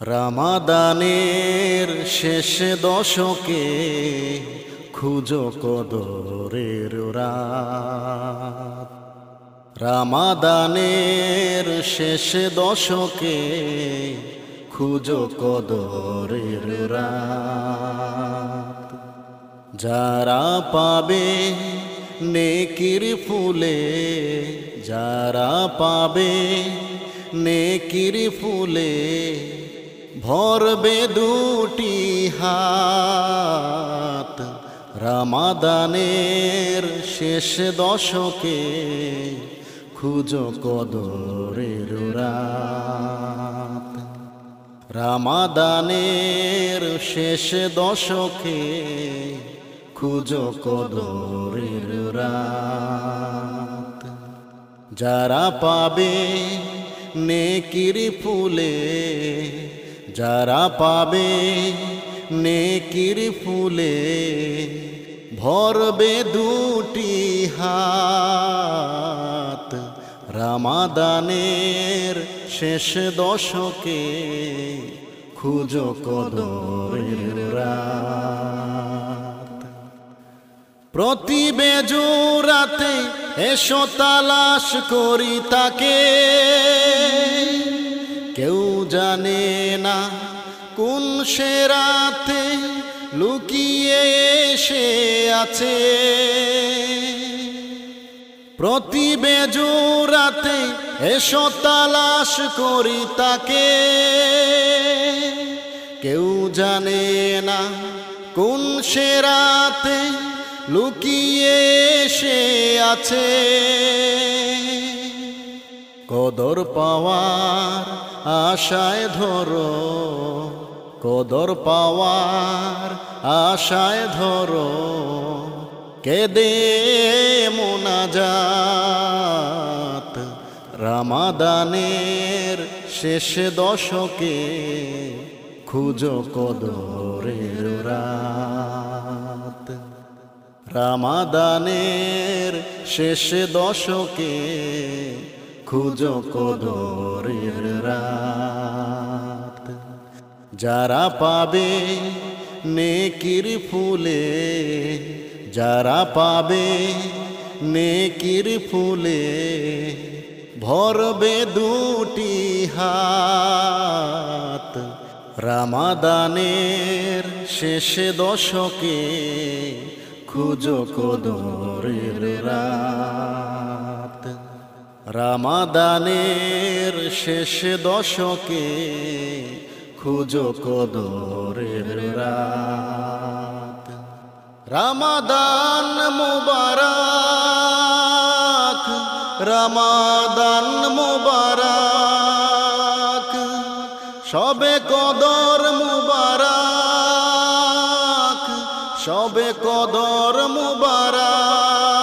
রামাদানের শেষ দশকে খুঁজো কদরের রাত। রামাদানের শেষ দশকে খুঁজো কদরের রাত। যারা পাবে নেকির ফুলে, যারা পাবে নেকির ফুলে ভরবে দুটি হাত। রামাদানের শেষ দশকে খুঁজো কদরের রাত। রামাদানের শেষ দশকে খুঁজো কদরের রাত। যারা পাবে নেকির ফুলে যারা পাবে নেকির ফুলে, ভরবে দুটি হাত। রামাদানের শেষ দশকে খুঁজো রাত। প্রতি বেজোরাতে এসো তালাশ করি তাকে। জানে না কোন সে রাতে লুকিয়ে এসে আছে। প্রতি এসো তালাশ করি তাকে। কেউ জানে না কোন সে রাতে লুকিয়ে এসে আছে। কদর পাওয়ার আশায় ধরো, কদর পাওয়ার আশায় ধরো, কেদে মোনাজাত রামাদানের শেষ দশকে খুঁজো কদরের রাত। রামাদানের শেষ দশকে খুঁজো কদরের রাত। যারা পাবে নেকির ফুলে, যারা পাবে নেকির ফুলে, ভরবে দুটি হাত। রামাদানের শেষ দশকে খুঁজো কদরের রাত। রামাদানের শেষ দশকে খুঁজো কদরের রাত। রামাদান মুবারক রামাদান মুবারক, সবে কদর মুবারক, সবে কদর মুবারক।